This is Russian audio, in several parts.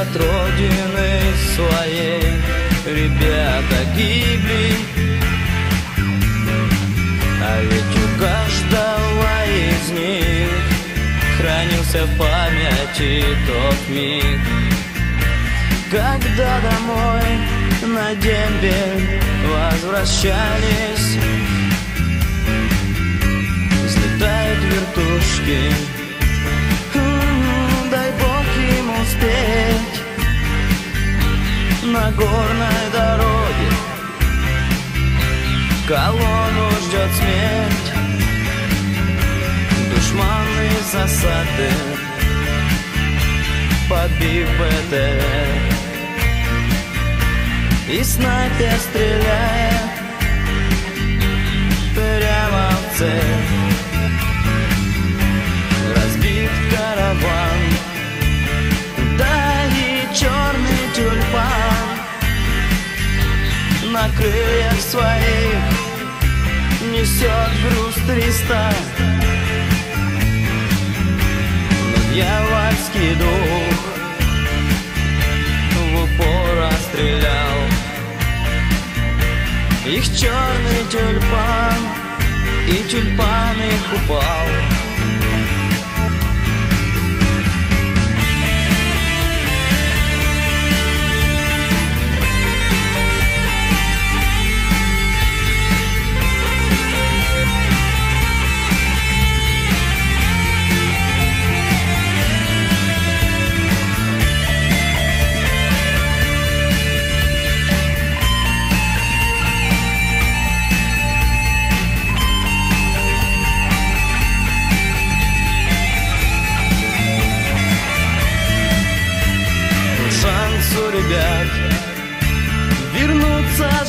от родины своей Ребята гибли. А ведь у каждого из них Хранился в памяти тот миг Когда домой на дембель возвращались. Взлетают вертушки На горной дороге. Колонну ждет смерть Душманы засады Подбив БТР. И снайпер стреляет На крыльях своих Несет груз триста. Но дьявольский дух В упор расстрелял. Их черный тюльпан И тюльпан их упал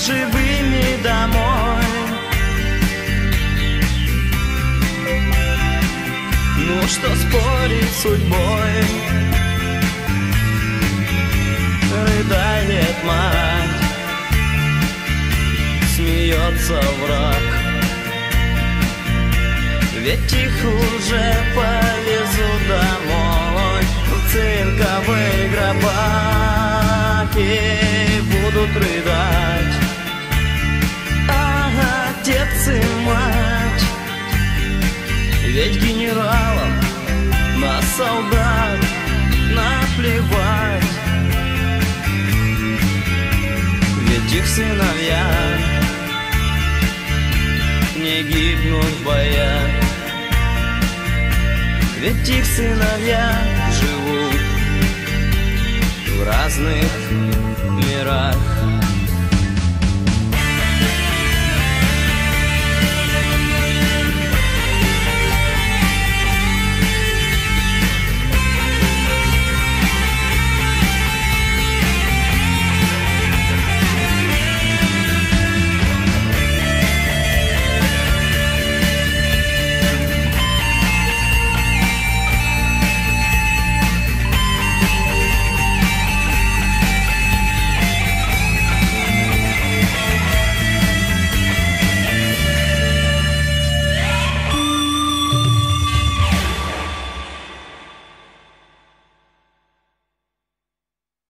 живыми домой. Ну что спорить с судьбой? Рыдает мать Смеется враг. Ведь их уже повезут домой В цинковые гробаки Будут рыдать Ведь генералам на солдат наплевать. Ведь их сыновья не гибнут в боях. Ведь их сыновья живут в разных мирах